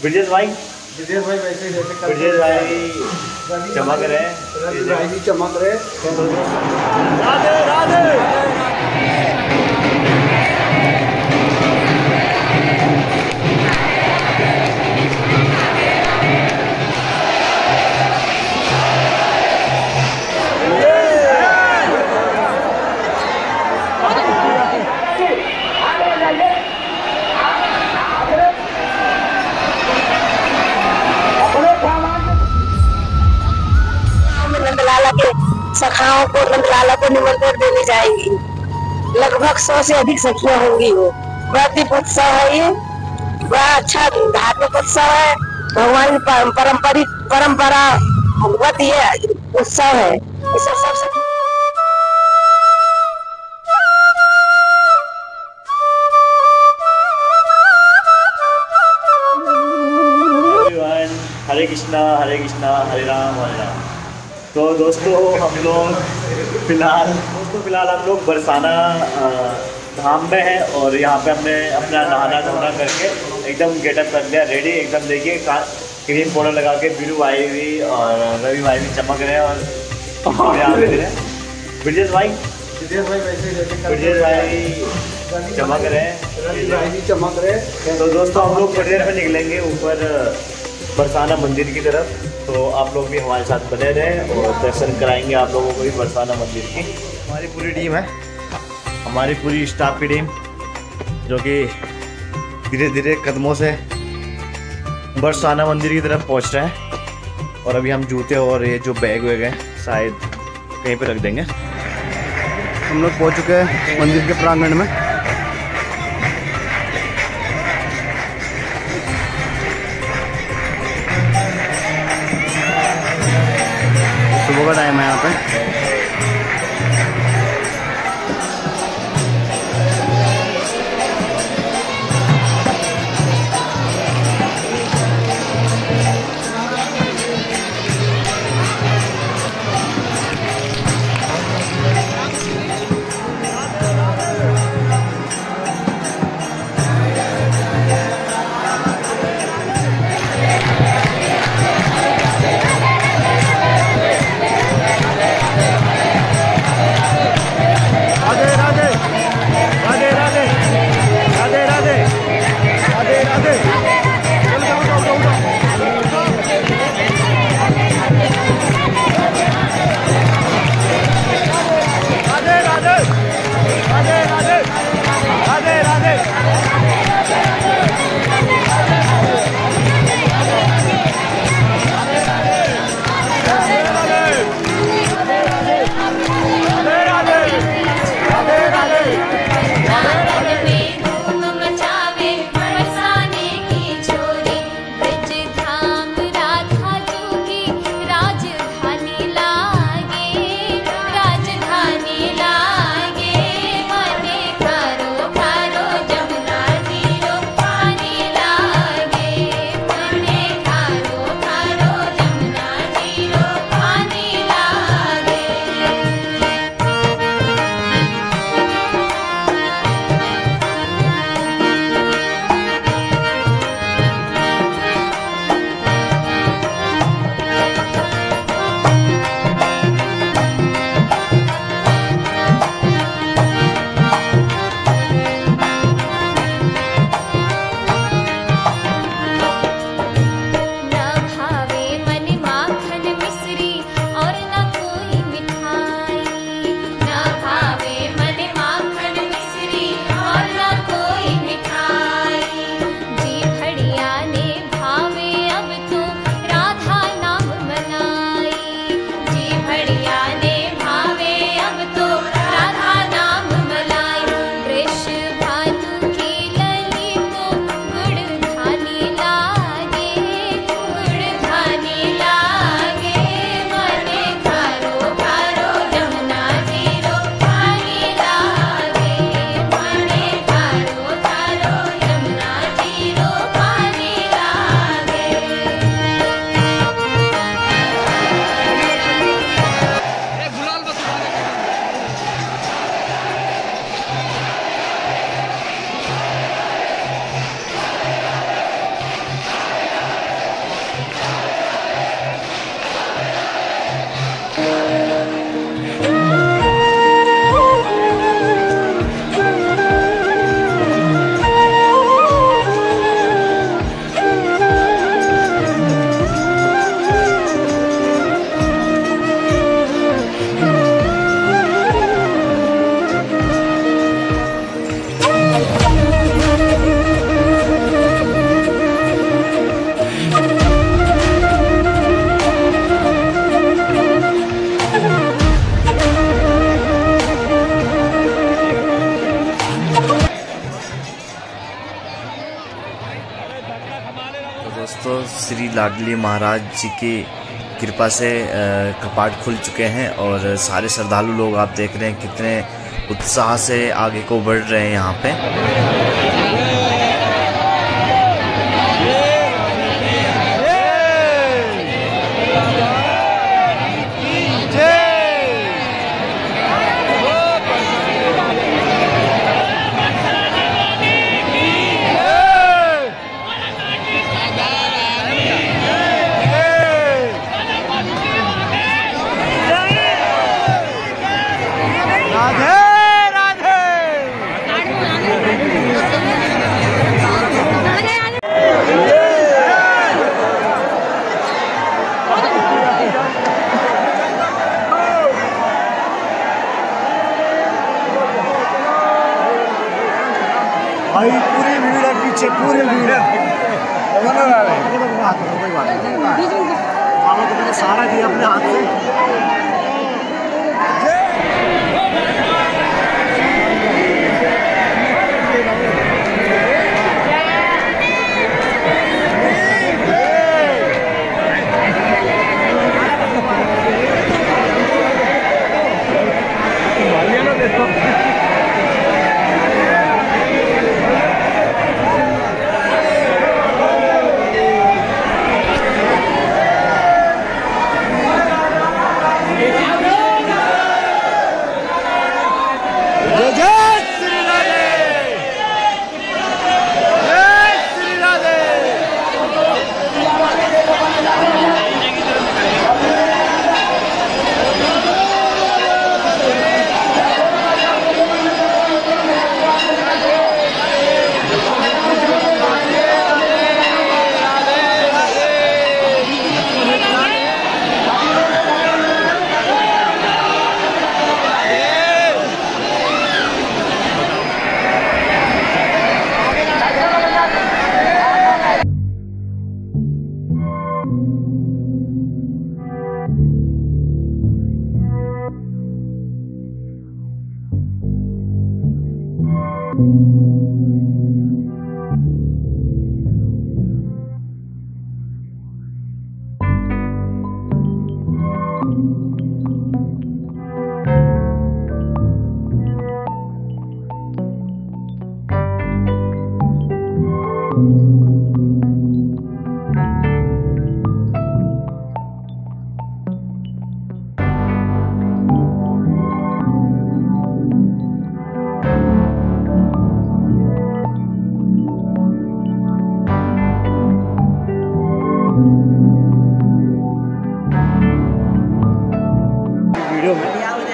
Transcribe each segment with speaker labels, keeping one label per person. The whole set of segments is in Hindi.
Speaker 1: ब्रिजेश भाई।
Speaker 2: ब्रिजेश भाई वैसे ही जैसे
Speaker 1: ब्रिजेश भाई चमक रहे हैं।
Speaker 2: रवि भाई भी चमक रहे
Speaker 1: राधे राधे।
Speaker 3: के सखाओं को नंदलाला को निमंत्रण देने जाएँगी। लगभग सौ से अधिक सखियाँ होंगी वो। बड़ा उत्सव है ये। बड़ा अच्छा धार्मिक उत्सव है। भगवान पारंपरिक परंपरा भगवत ये उत्सव है
Speaker 1: हरे कृष्णा हरे कृष्णा, हरे राम हरे राम। तो दोस्तों हम लोग फ़िलहाल दोस्तों फ़िलहाल हम लोग बरसाना धाम में हैं और यहाँ पे हमने अपना नहाना धोना करके एकदम गेटअप कर लिया रेडी एकदम देखिए क्रीम पाउडर लगा के बीरू भाई भी और रवि भाई भी चमक रहे हैं और यहाँ पे हैं। ब्रिजेश भाई?
Speaker 2: विजय भाई वैसे ही
Speaker 1: ब्रिजेश भाई चमक रहे हैं।
Speaker 2: चमक रहे
Speaker 1: तो दोस्तों हम लोग थोड़ी देर में निकलेंगे ऊपर बरसाना मंदिर की तरफ़। तो आप लोग भी हमारे साथ बने रहें और दर्शन कराएँगे आप लोगों को भी बरसाना मंदिर की। हमारी पूरी टीम है। हमारी पूरी स्टाफ की टीम, जो कि धीरे धीरे कदमों से बरसाना मंदिर की तरफ़ पहुँच रहे हैं। और अभी हम जूते और ये जो बैग वैग हैं, शायद कहीं पे रख देंगे।
Speaker 2: हम लोग पहुँच चुके हैं मंदिर के प्रांगण में। सुबह का टाइम है यहाँ पे
Speaker 4: लाडली महाराज जी की कृपा से कपाट खुल चुके हैं और सारे श्रद्धालु लोग आप देख रहे हैं कितने उत्साह से आगे को बढ़ रहे हैं यहाँ पे।
Speaker 1: भाई, पूरी भीड़ है पीछे, पूरी भीड़ है। को मैंने सारा दिया अपने हाथ से। वीडियो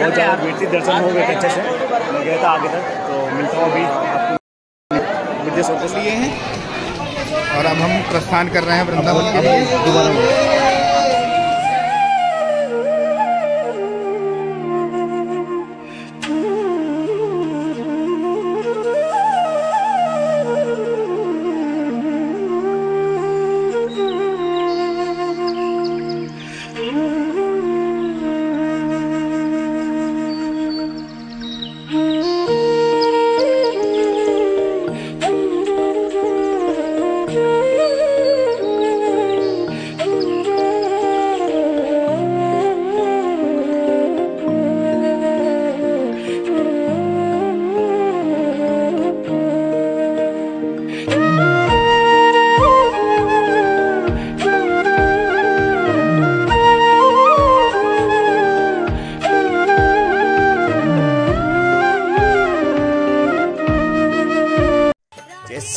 Speaker 1: बहुत ज़्यादा भीड़ थी दर्शन हो गए अच्छे से। मैं गया था आगे तक तो मिलता हूँ अभी आपको। मुझे सोच
Speaker 5: लिए हैं और अब हम प्रस्थान कर रहे हैं वृंदावन के लिए।
Speaker 1: दोबारा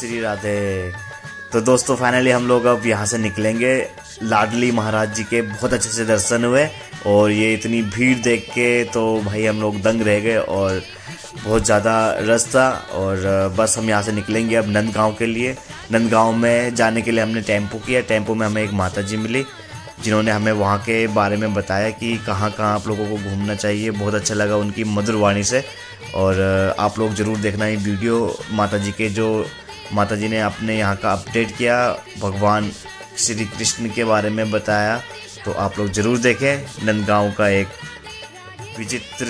Speaker 4: श्री राधे। तो दोस्तों फाइनली हम लोग अब यहाँ से निकलेंगे। लाडली महाराज जी के बहुत अच्छे से दर्शन हुए और ये इतनी भीड़ देख के तो भाई हम लोग दंग रह गए और बहुत ज़्यादा रस था और बस हम यहाँ से निकलेंगे अब नंदगांव के लिए। नंदगांव में जाने के लिए हमने टेंपो किया। टेंपो में हमें एक माता जी मिली, जिन्होंने हमें वहाँ के बारे में बताया कि कहाँ कहाँ आप लोगों को घूमना चाहिए। बहुत अच्छा लगा उनकी मधुर वाणी से और आप लोग ज़रूर देखना ये वीडियो माता जी के जो माता जी ने अपने यहाँ का अपडेट किया, भगवान श्री कृष्ण के बारे में बताया तो आप लोग ज़रूर देखें। नंदगांव का एक विचित्र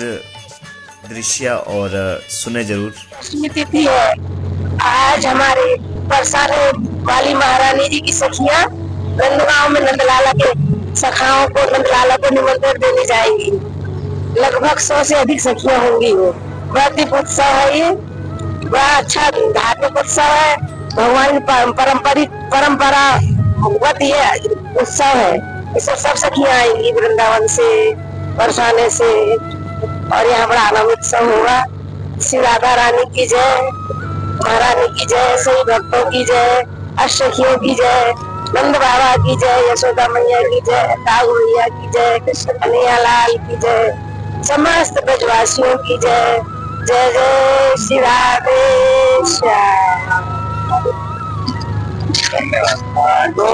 Speaker 4: दृश्य और सुने ज़रूर।
Speaker 3: है आज हमारे बरसाने वाली महारानी जी की सखियाँ नंदगांव में नंदलाला के सखाओं को नंदलाला को निमंत्रण देने जाएँगी। लगभग सौ से अधिक सखियाँ होंगी वो। बड़ा दीप उत्सव है ये। बड़ा अच्छा धार्मिक उत्सव है भगवान की पारंपरिक परंपरा भगवत ये उत्सव है। इसमें सब सखियाँ आएँगी वृंदावन से, बरसाने से, और यहाँ बड़ा आनंद उत्सव होगा। श्री राधा रानी की जय महारानी की जय सही भक्तों की जय अष्टखियों की जय, नंद बाबा की जय, यशोदा मैया की जय दाऊ मैया की जय, कृष्ण कन्हैया लाल की जय, समस्त ब्रजवासियों की जय। जय जय राधे
Speaker 1: तो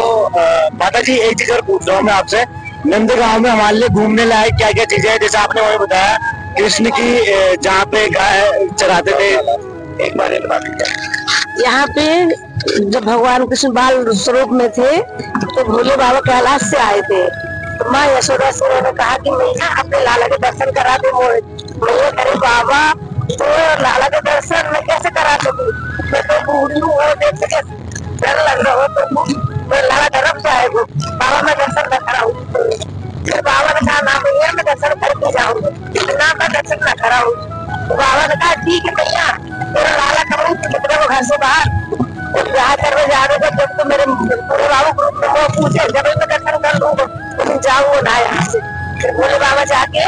Speaker 1: माता जी एक चीज़ और पूछ रहा हूँ मैं आपसे। नंदगांव में हमारे लिए घूमने लायक क्या क्या चीज़ें हैं? जैसे आपने वही बताया, कृष्ण की जहाँ पे गाय चराते थे। एक बार
Speaker 3: यहाँ पे जब भगवान कृष्ण बाल स्वरूप में थे तो भोले बाबा कैलाश से आए थे। तो माँ यशोदा से उन्होंने कहा कि मैया अपने लाला के दर्शन करा दे मैया करे बाबा तो लाला के दर्शन मैं कैसे करा सकूँ मैं तो बूढ़ी हूँ, और देख के डर लग रहा हो तो मैं लाला तरफ़ जाए वो बाबा मैं दर्शन न कराऊं फिर बाबा ने कहा ना भैया मैं दर्शन करके जाऊँगी ना मैं दर्शन न कराऊं तो बाबा ने कहा, ठीक है भैया तेरा लाला करूँ कितने को घर से बाहर। जहाँ करने जा रहे जब तो मेरे पूरे बाबू ग्रुप में पूछे, जब मैं दर्शन कर लूँगा लेकिन जाऊँ ना यहाँ से। फिर भोले बाबा जाके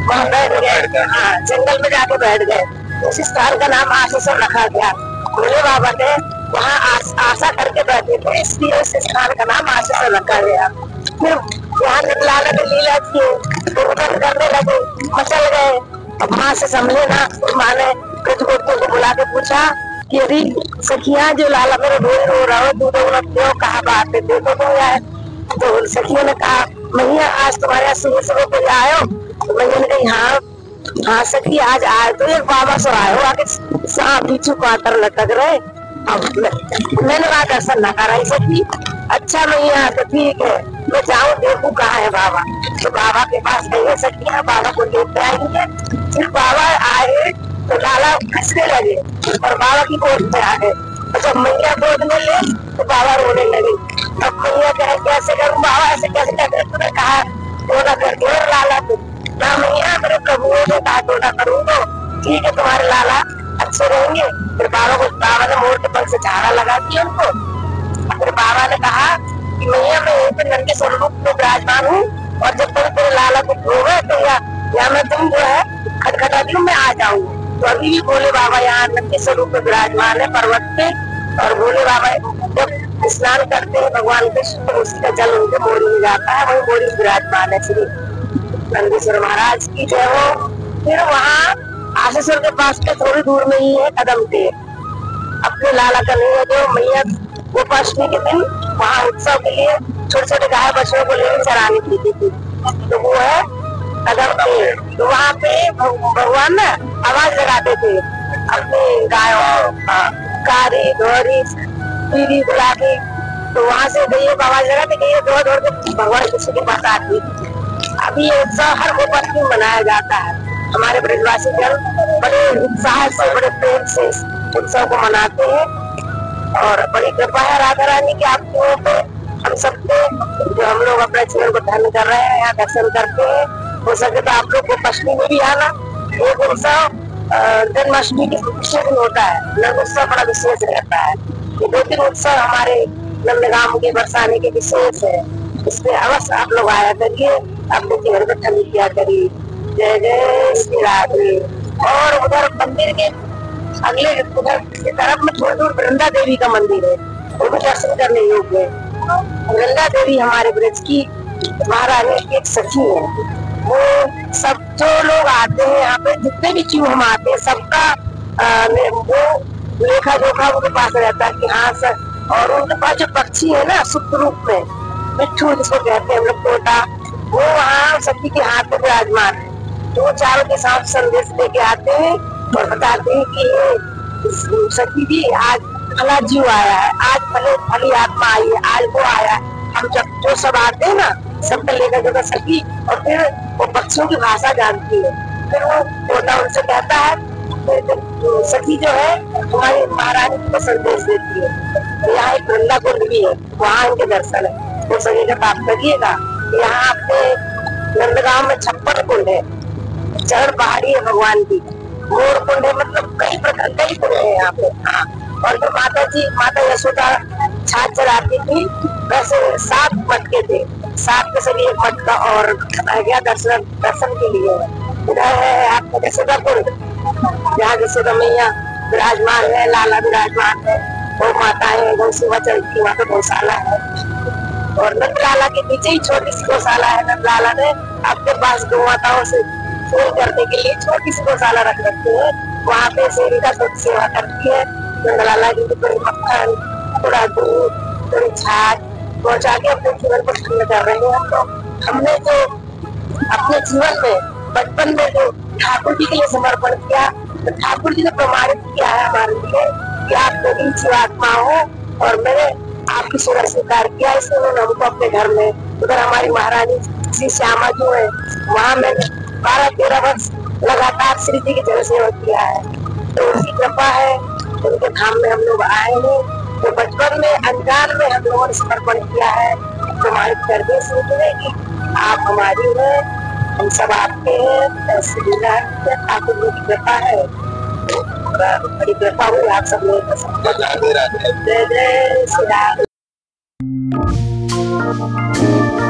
Speaker 3: वहाँ बैठ गए। हाँ जंगल में जाके बैठ गए। उस स्थान का नाम आशीषर रखा गया। भोले बाबा ने वहाँ आशा करके बैठे थे। इसलिए उस स्थान का नाम आशीषर रखा गया। फिर यहाँ निकलाने की लीला की तो उधर करने लगे, मचल गए। अब माँ से समझे ना। माँ ने प्रतिगुप्तों को बुला के पूछा कि यदि सखिया, जो लाला मेरे ढोल रो रहा हो दूध उलट दो कहा बात? है देखो तो यार तो सखियों ने कहा, मैया, आज तुम्हारे यहाँ सुबह सुबह कोई आयो तो मैया ने कही हाँ हाँ सखी आज आए तो एक बाबा सो आए हो सांप पीछू पातर लटक रहे अब मैंने वहाँ दर्शन न कराई सखी अच्छा मैया तो ठीक है, मैं जाऊँ, देखू कहा है बाबा। तो बाबा के पास गई सखियाँ बाबा को लेते आएँगे फिर बाबा आए तो लाला हंसने लगे, और बाबा की गोद में आ गए। और जब मैया गोद में ले तो बाबा रोने लगे। अब मैया कहे, कैसे करूँ बाबा, ऐसे कैसे कर? तूने कहा, रोना कर और लाला को ना मैया मेरे प्रभु ने करूँगा। ठीक है तुम्हारे लाला अच्छे रहेंगे। फिर बाबा को बाबा ने मोर के पल से झाड़ा लगा दिया उनको। फिर बाबा ने कहा कि मैया मैं यहीं पे नंगे स्वरूप में विराजमान हूँ और जब तक तेरे लाला को होगा तो या, या मैं तुम जो है खटखटा दी मैं आ जाऊँगी। तो अभी भी भोले बाबा यहाँ नंगे स्वरूप में विराजमान है पर्वत पे। और भोले बाबा जब स्नान करते हैं भगवान कृष्ण तो उसी का जल उनके मोरी में जाता है वही मोरी विराजमान है। श्री नंदीश्वर महाराज की जय हो फिर वहाँ आशीश्वर के पास के थोड़ी दूर में ही है कदम पे। अपने लाला का नहीं है जो मैया गोपाष्टमी के दिन वहाँ उत्सव के लिए छोटे छोटे गाय बच्चों को लेकर चराने की थी। तो वो है कदम पे। तो वहाँ पे भगवान ना आवाज़ लगाते थे अपनी गायों कारी, धोरी, पीली, गुलाबी। तो वहाँ से गई आवाज़ लगाते गई दौड़ दौड़ के भगवान कृष्ण के पास आती। अभी ये उत्सव हर गोपाष्टमी में मनाया जाता है। हमारे ब्रजवासी जन बड़े उत्साह से, बड़े प्रेम से उत्सव को मनाते हैं और बड़ी कृपा है राधा रानी की आपके पे हम सबके जो हम लोग अपने जीवन को धन्य कर रहे हैं, यहाँ दर्शन करते हैं। हो सके तो आप लोग को पश्चिमी में भी आना। एक उत्सव जन्माष्टमी के विशेष दिन होता है। नग उत्सव बड़ा विशेष रहता है। ये दो तीन उत्सव हमारे नंदगाम के बरसाने के विशेष है। इसमें अवश्य आप लोग आया करिए अपने जीवन को धन्य किया करिए जय जय श्री राधे और उधर मंदिर के अगले, उधर की तरफ़ में थोड़ी दूर वृंदा देवी का मंदिर है भी दर्शन करने योग्य है। वृंदा देवी हमारे ब्रज की महारानी की एक सखी है। वो सब जो लोग आते हैं यहाँ पे, जितने भी जीव हम आते हैं, सबका वो लेखा जोखा उनके पास रहता है कि हाँ सर, और उनके पास जो पक्षी है ना सुप्त रूप में मिट्टू जिसको कहते हैं हम लोग तोता वो वहाँ सखी के हाथ में विराजमान है। तो वो चारों के साथ संदेश लेके आते हैं और बताते हैं कि सखी जी, आज फला जीव आया है, आज भले भली आत्मा आई है, आज वो आया है। हम जब जो सब आते हैं ना सबका लेकर जो सखी और फिर वो पक्षियों की भाषा जानती है। फिर वो तोता उनसे कहता है सखी जो है हमारी महारानी को संदेश देती है। तो यहाँ एक वृंदा कुंड भी है, वहाँ इनके दर्शन है। वो सभी का प्राप्त करिएगा। यहाँ आपके नंदगांव में छप्पन कुंड है। चरण पहाड़ी है भगवान की। मोर कुंड है मतलब कई प्रकार, कई कुंड है यहाँ पे। हाँ। और जो माता जी माता यशोदा छाछ चढ़ाती थी, वैसे सात मटके थे। सात के सभी एक मटका और गया दर्शन दर्शन के लिए। इधर है आपका यशोदा कुंड जहाँ यशोदा मैया विराजमान है, लाला विराजमान है। वो माता है गौ सेवा चलती वहाँ पे गौशाला है। और नंदलाला के पीछे ही छोटी सी गौशाला है, नंदलाला ने अपने पास गौ माताओं से फूल करने के लिए छोटी सी गौशाला रख रखी है। वहाँ पे सेवी का दूध सेवा करती है। नंदलाला जी को मक्खन, थोड़ा दूध, थोड़ी छाछ, पहुँचा के अपने जीवन को ठंड कर रहे हैं। हम लोग हमने जो अपने जीवन में बचपन में जो ठाकुर जी के लिए समर्पण किया तो ठाकुर जी ने प्रमाणित किया है हमारे लिए कि आप नवीन जीवात्मा हो और मैंने आपकी सेवा स्वीकार किया इसलिए उन्होंने हमको अपने घर में। उधर हमारी महारानी श्री श्यामा जो है, वहाँ मैंने बारह तेरह वर्ष लगातार श्री जी की जन सेवा किया है। तो उनकी कृपा है, उनके धाम में हम लोग आए हैं। तो बचपन में, अनजान में हम लोगों ने समर्पण किया है। प्रमाणित कर दे इसलिए कि आप हमारी हैं, हम सब आपके हैं ठाकुर जी की कृपा है। बड़ी कृपा हुई आप सब लोगों जय जय श्री राम। Música